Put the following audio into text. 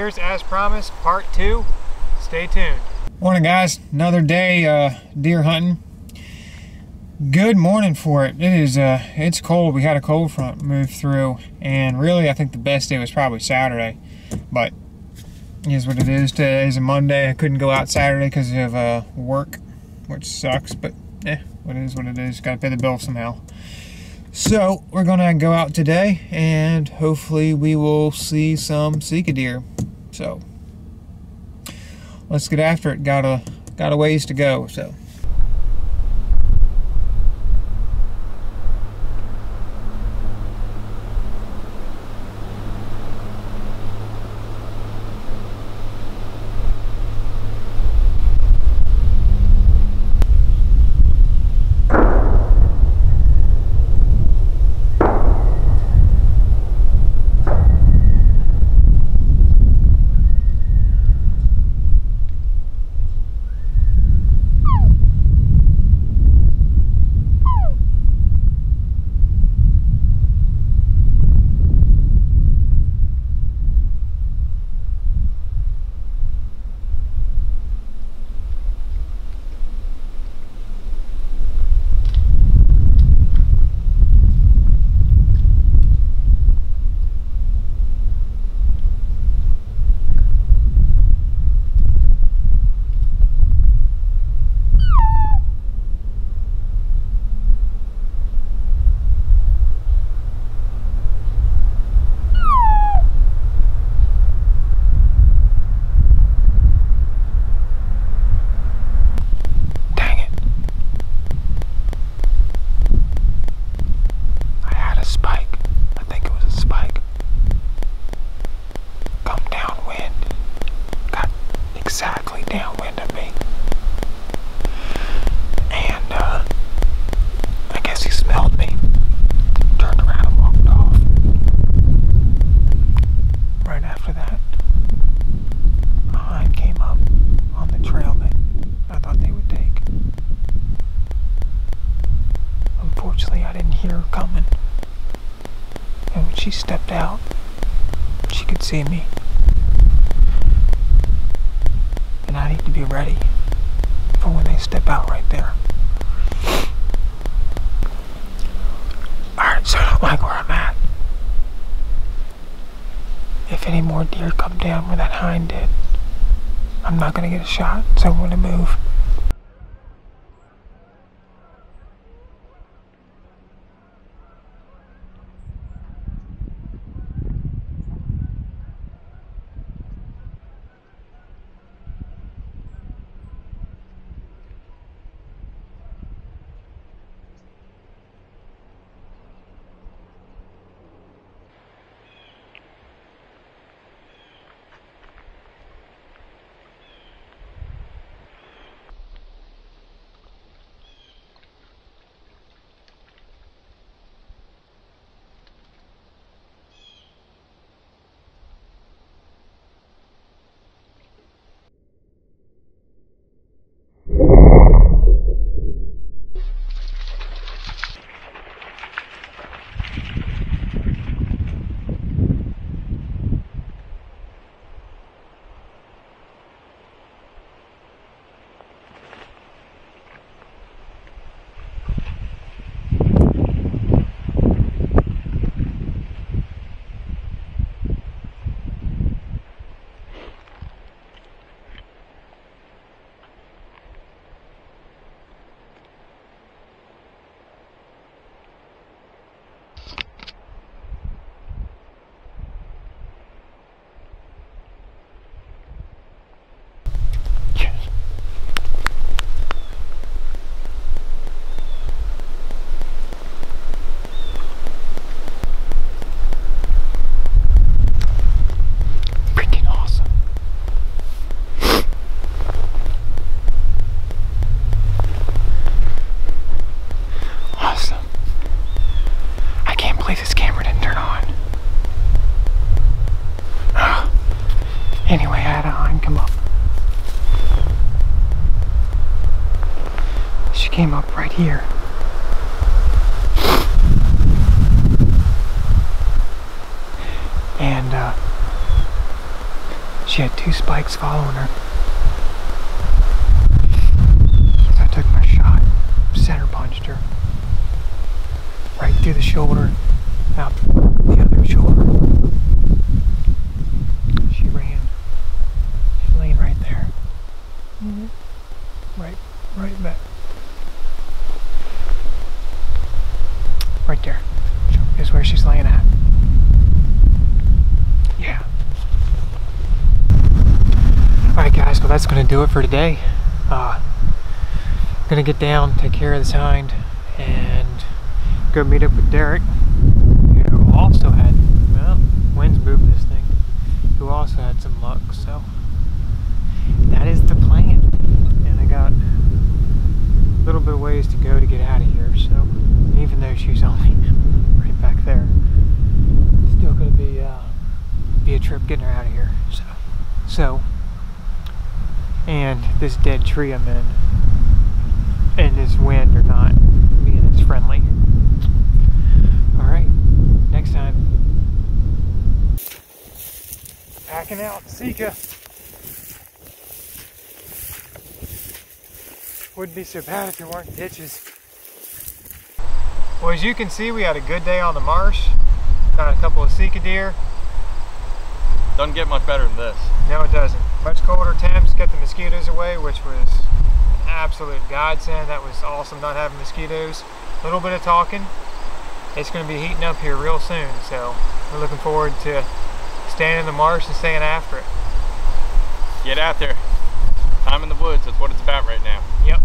here's, as promised, part two. Stay tuned. Morning, guys. Another day uh, deer hunting. Good morning for it. It is. Uh, it's cold. We had a cold front move through, and really, I think the best day was probably Saturday. But is what it is. Today is a Monday. I couldn't go out Saturday because of uh, work, which sucks. But yeah, what is, what it is. Got to pay the bill somehow. So we're gonna go out today and hopefully we will see some Sika deer. So let's get after it. Got a got a ways to go. So. Dang it. I had a spike. I think it was a spike. Come downwind. Got exactly downwind of me. And, uh, I guess he smelled me. Turned around and walked off. Right after that, a hind came up on the trail that I thought they would take. Unfortunately, I didn't hear her coming. And when she stepped out, she could see me. And I need to be ready for when they step out right there. Alright, so I don't like where I'm at. If any more deer come down where that hind did, I'm not gonna get a shot, so I'm gonna move. Came up right here. And, uh, She had two spikes following her. So I took my shot, center punched her. Right through the shoulder, out the other shoulder. She ran. She's laying right there. Right, right back. Right there is where she's laying at. Yeah. Alright guys, well that's gonna do it for today. Uh gonna get down, take care of this hind, and go meet up with Derek, who also had well, winds moved this thing, who also had some luck, so that is the plan. And I got a little bit of ways to go to get out of here, so she's only right back there, still gonna be uh, be a trip getting her out of here. So, so, and this dead tree I'm in, and this wind are not being as friendly. All right, next time. Packing out, Sika. Wouldn't be so bad if there weren't ditches. Well, as you can see, we had a good day on the marsh. Got a couple of Sika deer. Doesn't get much better than this. No, it doesn't. Much colder temps, get the mosquitoes away, which was an absolute godsend. That was awesome not having mosquitoes. A little bit of talking. It's going to be heating up here real soon, so we're looking forward to staying in the marsh and staying after it. Get out there. Time in the woods, that's what it's about right now. Yep.